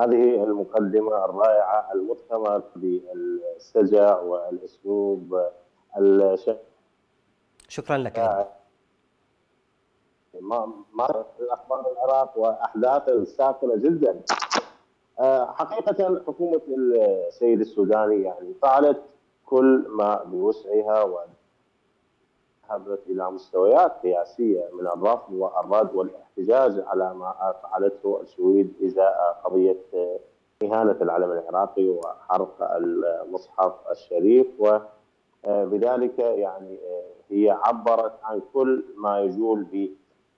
هذه المقدمة الرائعة المتخمة بالسجع والأسلوب شكرا لك. ما ما الأخبار العراق وأحداث الساخنه جدا. آه، حقيقة حكومة السيد السوداني يعني فعلت كل ما بوسعها وذهبت إلى مستويات قياسية من الرفض والرد والاحتجاج على ما فعلته السويد إزاء قضية إهانة العلم العراقي وحرق المصحف الشريف وبذلك يعني هي عبرت عن كل ما يجول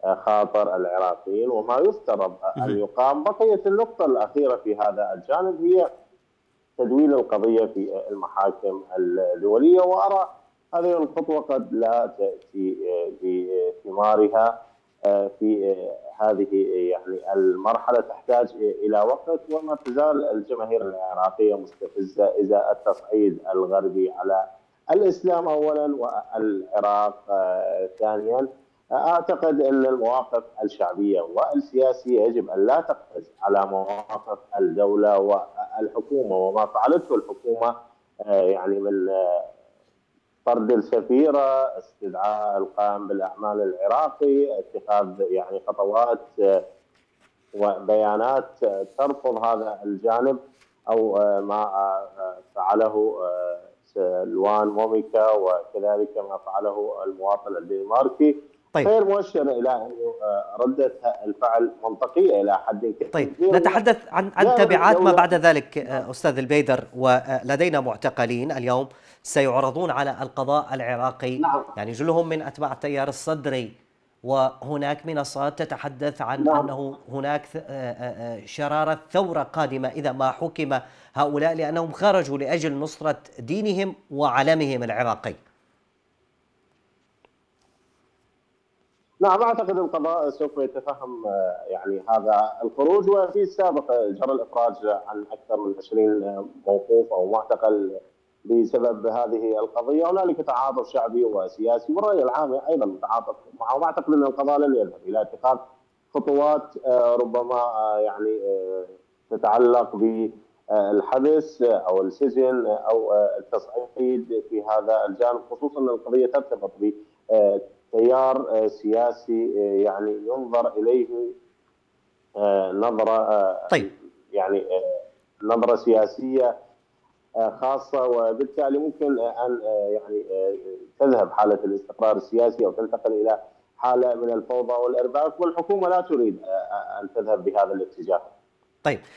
بخاطر العراقيين وما يفترض أن يقام. بقيه النقطة الأخيرة في هذا الجانب هي تدويل القضية في المحاكم الدولية. وأرى هذه الخطوة قد لا تأتي بثمارها في هذه يعني المرحلة تحتاج إلى وقت وما تزال الجماهير العراقية مستفزة ازاء التصعيد الغربي على الإسلام اولا والعراق ثانيا. أعتقد أن المواقف الشعبية والسياسية يجب أن لا تقفز على مواقف الدولة والحكومة وما فعلته الحكومة يعني من طرد السفيرة، استدعاء القائم بالأعمال العراقي، اتخاذ يعني خطوات وبيانات ترفض هذا الجانب أو ما فعله سلوان موميكا وكذلك ما فعله المواطن الدنماركي. طيب. غير مؤشر إلى ان ردة الفعل منطقية إلى حد كبير طيب نتحدث عن عن تبعات ما بعد ذلك أستاذ البيدر ولدينا معتقلين اليوم سيعرضون على القضاء العراقي نعم. يعني جلهم من أتباع التيار الصدري وهناك منصات تتحدث عن نعم. أنه هناك شرارة ثورة قادمة إذا ما حكم هؤلاء لأنهم خرجوا لأجل نصرة دينهم وعلمهم العراقي. نعم أعتقد القضاء سوف يتفهم يعني هذا الخروج وفي السابق جرى الافراج عن أكثر من 20 موقوف أو معتقل بسبب هذه القضية، هنالك تعاطف شعبي وسياسي والرأي العام أيضا متعاطف معه، واعتقد إن القضاء لن يذهب إلى اتخاذ خطوات ربما يعني تتعلق بالحبس أو السجن أو التصعيد في هذا الجانب خصوصا إن القضية ترتبط بتيار سياسي يعني ينظر إليه نظرة طيب. يعني نظرة سياسية خاصة. وبالتالي ممكن أن يعني تذهب حالة الاستقرار السياسي أو تنتقل إلى حالة من الفوضى والإرباك والحكومة لا تريد أن تذهب بهذا الاتجاه. طيب.